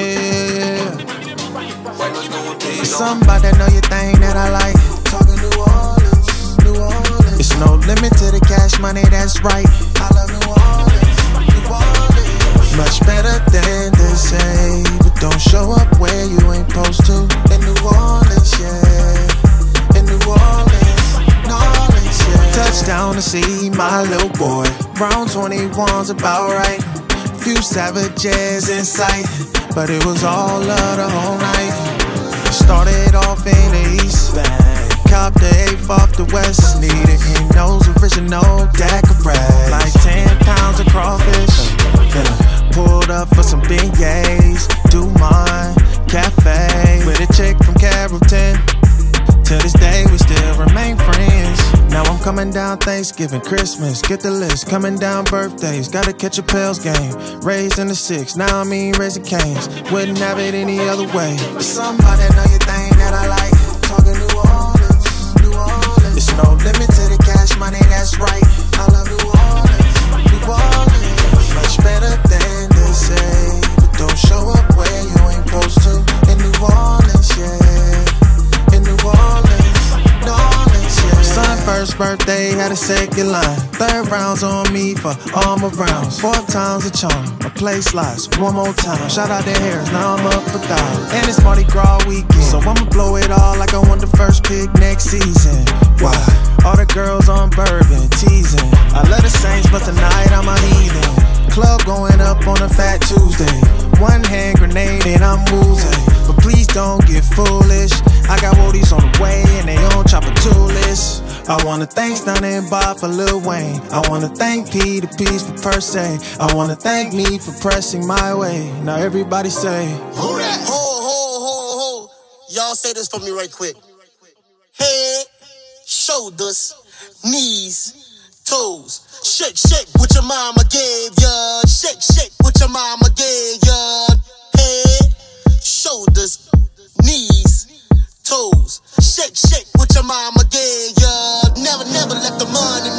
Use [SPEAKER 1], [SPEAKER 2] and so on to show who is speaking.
[SPEAKER 1] Yeah. Somebody that know your thing that I like. Talking New Orleans, New Orleans. It's no limit to the cash money, that's right. I love New Orleans, New Orleans. Much better than they say, but don't show up where you ain't supposed to. In New Orleans, yeah. In New Orleans, New Orleans, yeah. Touchdown to see my little boy. Round 21's about right. Few savages in sight, but it was all love the whole night. Started off in the east copped the eighth off the west. Needed Eno's original deck of rag, like 10 pounds of crawfish. Then I pulled up for some beignets, Thanksgiving, Christmas, get the list. Coming down birthdays, gotta catch a Pels game. Raised in the six, now I mean Raising Cane's. Wouldn't have it any other way. Somebody know your thing that I like. First birthday had a second line. Third rounds on me for all my rounds. Fourth time's a charm. A play slice one more time. Shout out to Harrah's, now I'm up a thousand. And it's Mardi Gras weekend, so I'ma blow it all like I want the first pick next season. Why? All the girls on bourbon teasing. I love the Saints, but tonight I'm a heathen. Club going up on a fat Tuesday. One hand grenade and I'm woozy. But please don't get foolish. I got woodies on the way and they on chopper toolers. I wanna thank Stunna and Bob for Lil Wayne. I wanna thank P to P's for per se. I wanna thank me for pressing my way. Now everybody say,
[SPEAKER 2] Who that? Hold, hold, hold, hold. Y'all say this for me right quick. Head, shoulders, knees, toes. Shake, shake what your mama gave ya. Shake, shake what your mama gave ya. Head, shoulders, knees, toes. Shake, shake what your mama the money.